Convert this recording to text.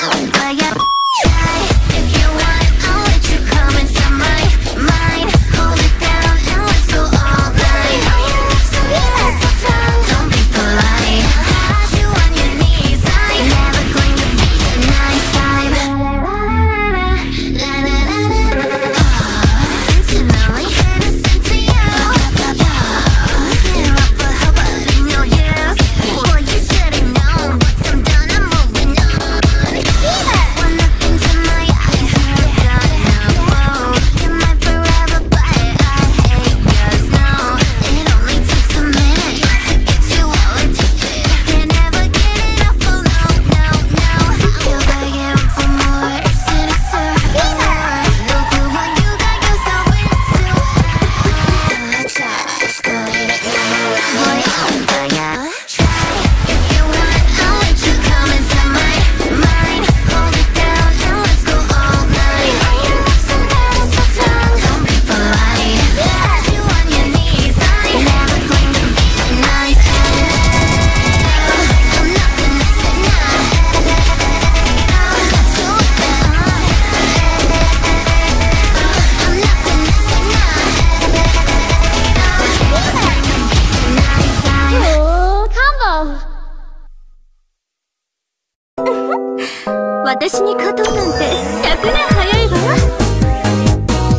Vaya. 私に勝とうなんて100年早いわ